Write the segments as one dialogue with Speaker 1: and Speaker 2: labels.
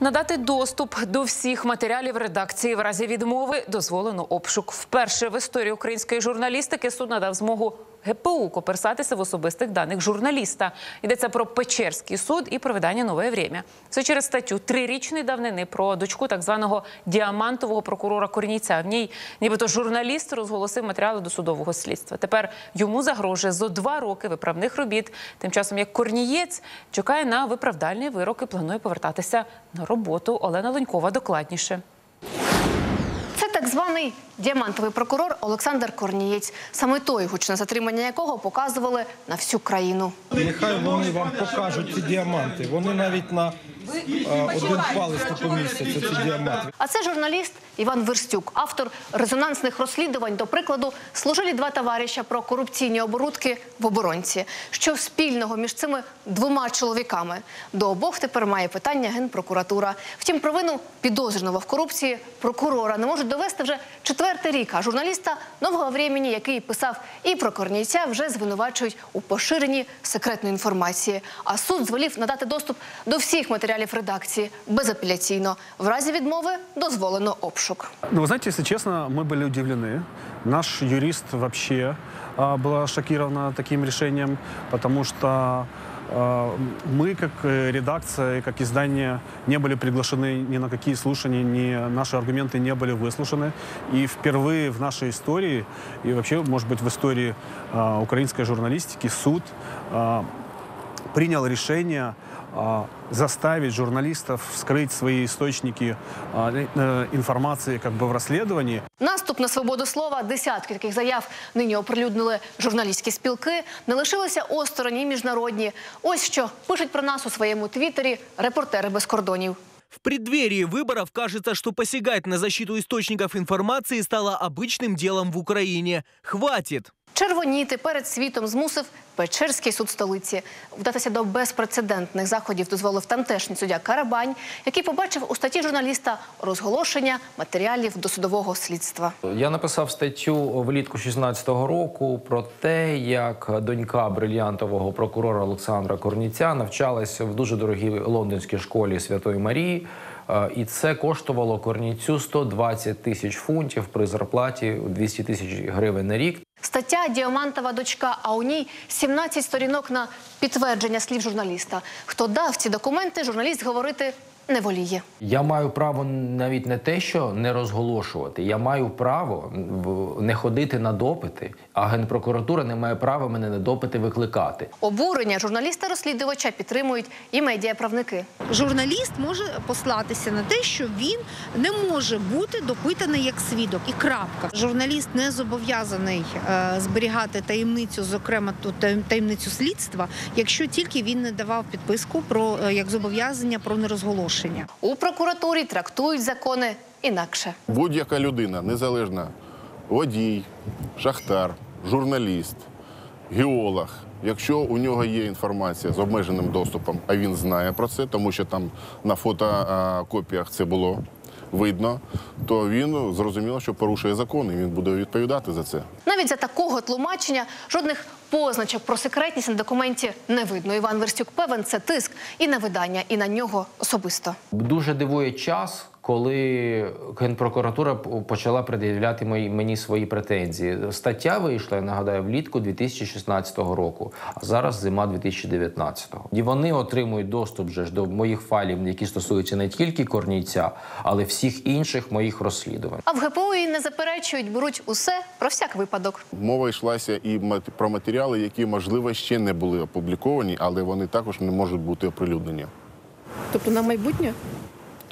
Speaker 1: Надати доступ до всіх матеріалів редакції в разі відмови дозволено обшук. Вперше в історії української журналістики суд надав змогу ГПУ коперсатися в особистих даних журналіста. Йдеться про Печерський суд і про видання Нове Время. Все через статтю трирічної давнини про дочку так званого діамантового прокурора Корніця. В ній нібито журналіст розголосив матеріали досудового слідства. Тепер йому загрожує зо два роки виправних робіт. Тим часом як Корнієць чекає на виправдальний вирок і планує повертатися на роботу. Олена Ленькова докладніше.
Speaker 2: Званий діамантовий прокурор Олександр Корнієць. Саме той, гучне затримання якого показували на всю країну.
Speaker 3: Нехай вони вам покажуть ці діаманти. Вони навіть на один палець не помістяться, ці діаманти.
Speaker 2: А це журналіст Іван Верстюк, автор резонансних розслідувань, до прикладу, служилі два товариша про корупційні оборудки в оборонці. Що спільного між цими двома чоловіками? До обох тепер має питання генпрокуратура. Втім, провину підозрюваного в корупції прокурора не можуть довести вже четвертий рік. А журналіста нового времени, який писав і про Корнійця, вже звинувачують у поширенні секретної інформації. А суд звелів надати доступ до всіх матеріалів редакції безапеляційно. В разі відмови дозволено обшук.
Speaker 4: Ну, вы знаете, если честно, мы были удивлены. Наш юрист вообще а, была шокирована таким решением, потому что а, мы, как э, редакция и как издание, не были приглашены ни на какие слушания, ни наши аргументы не были выслушаны. И впервые в нашей истории, и вообще, может быть, в истории а, украинской журналистики, суд а, принял решение а, заставить журналистов скрыть свои источники а, э, информации как бы в расследовании.
Speaker 2: Наступ на свободу слова, десятки таких заяв нині оприлюднили журналістські спілки. Не лишилися осторонь і міжнародні. Ось що пишуть про нас у своєму твіттері репортери без кордонів.
Speaker 5: В преддверии выборов кажется, что посягать на защиту источников информации стало обычным делом в Украине. Хватит!
Speaker 2: Червоніти перед світом змусив Печерський суд столиці. Вдатися до безпрецедентних заходів дозволив тамтешній суддя Карабань, який побачив у статті журналіста розголошення матеріалів досудового слідства.
Speaker 6: Я написав статтю влітку 16-го року про те, як донька брильянтового прокурора Олександра Корніця навчалася в дуже дорогій лондонській школі Святої Марії. Е, І це коштувало Корніцю 120 тисяч фунтів при зарплаті у 200 тисяч гривень на рік.
Speaker 2: Стаття Діамантова дочка, а у ній 17 сторінок на підтвердження слів журналіста. Хто дав ці документи, журналіст говорити не воліє.
Speaker 6: Я маю право навіть не те, що не розголошувати. Я маю право в- не ходити на допити, а генпрокуратура не має права мене на допити викликати.
Speaker 2: Обурення журналіста-розслідувача підтримують і медіаправники.
Speaker 7: журналіст може послатися на те, що він не може бути допитаний як свідок, і крапка. Журналіст не зобов'язаний е, зберігати таємницю, зокрема ту таємницю слідства, якщо тільки він не давав підписку про е, як зобов'язання про нерозголошення.
Speaker 2: У прокуратурі трактують закони інакше.
Speaker 8: Будь-яка людина, незалежна, водій, шахтар, журналіст, геолог. Якщо у нього є інформація з обмеженим доступом, а він знає про це, тому що там на фотокопіях це було видно, то він зрозуміло, що порушує закон, і він буде відповідати за це.
Speaker 2: Навіть за такого тлумачення жодних позначок про секретність на документі не видно. Іван Верстюк певен, це тиск і на видання, і на нього особисто.
Speaker 6: Дуже дивує час, коли генпрокуратура почала пред'являти мої- мені свої претензії. Стаття вийшла, я нагадаю, влітку 2016 року, а зараз зима 2019. І вони отримують доступ же ж до моїх файлів, які стосуються не тільки корнійця, але всіх інших моїх розслідувань.
Speaker 2: А в ГПУ і не заперечують, беруть усе про всяк випадок.
Speaker 8: Мова йшлася і мат- про матеріали, які, можливо, ще не були опубліковані, але вони також не можуть бути оприлюднені.
Speaker 2: Тобто на майбутнє?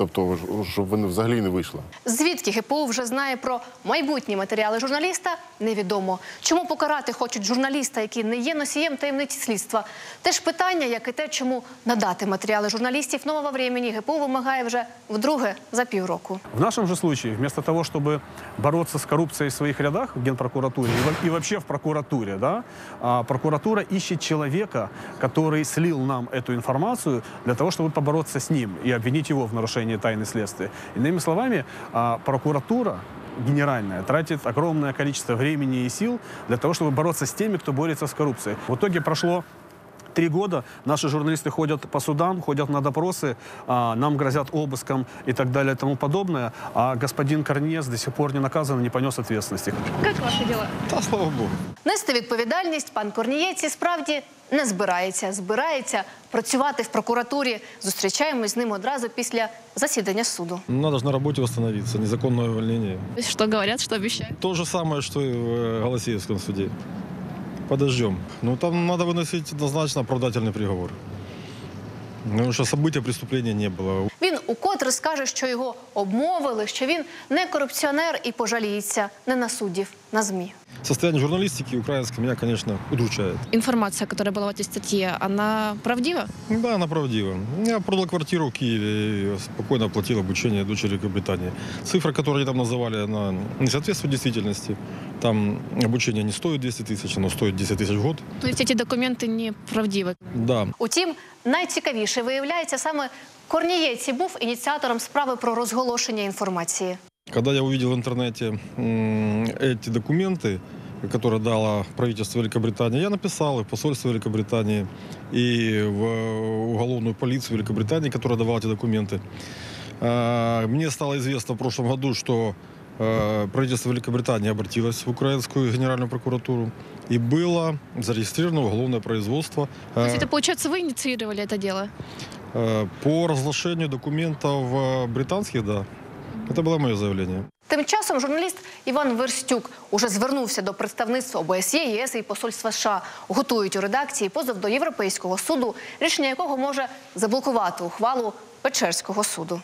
Speaker 8: Тобто, ж- щоб вони взагалі не вийшли.
Speaker 2: Звідки ГПУ вже знає про майбутні матеріали журналіста, невідомо. Чому покарати хочуть журналіста, який не є носієм таємниці слідства? Теж питання, як і те, чому надати матеріали журналістів нового времени ГПУ вимагає вже вдруге за півроку.
Speaker 4: В нашем же случае, вместо того, чтобы бороться с коррупцией в своих рядах в Генпрокуратуре и во- и вообще в прокуратуре, да, а, прокуратура ищет человека, который слил нам эту информацию для того, чтобы побороться с ним и обвинить его в нарушении тайны следствия. Иными словами, а, прокуратура генеральная тратит огромное количество времени и сил для того, чтобы бороться с теми, кто борется с коррупцией. В итоге прошло три года наши журналисты ходят по судам, ходят на допросы, а, нам грозят обыском и так далее и тому подобное, а господин Корнес до сих пор не наказан и не понес ответственности.
Speaker 3: Та слава Богу.
Speaker 2: Нести відповідальність пан Корнієць і справді не збирається. Збирається працювати в прокуратурі. Зустрічаємось з ним одразу після засідання суду.
Speaker 9: Надо же на работе восстановиться, незаконное увольнение.
Speaker 10: Что говорят, что обещают?
Speaker 9: То же самое, что и в э, Голосеевском суде. Подождем. Ну, там надо выносить однозначно оправдательный приговор. Потому что события преступления не было.
Speaker 2: Він укотре скаже, що його обмовили, що він не корупціонер і пожаліється не на суддів, на змі.
Speaker 9: Состояние журналистики украинской меня, конечно, удручает.
Speaker 10: Информация, которая была в этой статье, она правдива?
Speaker 9: Да, она правдива. Я продал квартиру в Киеве и спокойно оплатил обучение дочери Великобритании. Цифра, которую они там называли, она не соответствует действительности. Там обучение не стоит 200 тысяч, оно стоит 10 тысяч в год.
Speaker 10: То есть эти документы неправдивы?
Speaker 9: Да,
Speaker 2: Утім, найцікавіше виявляється саме Корнієць і був ініціатором справи про розголошення інформації.
Speaker 9: Когда я увидел в интернете м, эти документы, которые дало правительство Великобритании, я написал и в посольство Великобритании, и в уголовную полицию Великобритании, которая давала эти документы. А, Мне стало известно в прошлом году, что э, правительство Великобритании обратилось в украинскую генеральную прокуратуру, и было зарегистрировано уголовное производство
Speaker 10: То есть
Speaker 9: э,
Speaker 10: это, получается, вы инициировали это дело?
Speaker 9: э, по разглашению документов э, британских, да. Это было моє заявлення.
Speaker 2: Тим часом журналіст Іван Верстюк уже звернувся до представництва ОБСЄ, ЄС і посольства США. Готують у редакції позов до Європейського суду, рішення якого може заблокувати ухвалу Печерського суду.